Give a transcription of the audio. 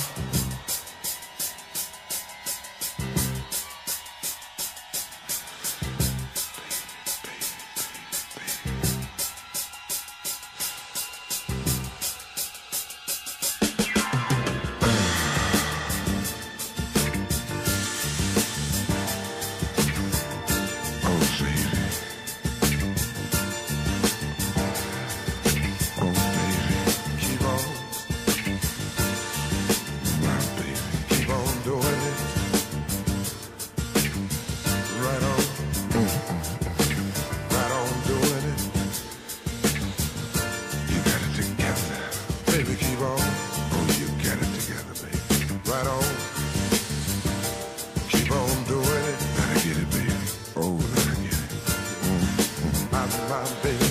Oh, right on. Keep on doing it. Gotta get it, baby. Oh, gotta get it. Mm -hmm. I'm my baby.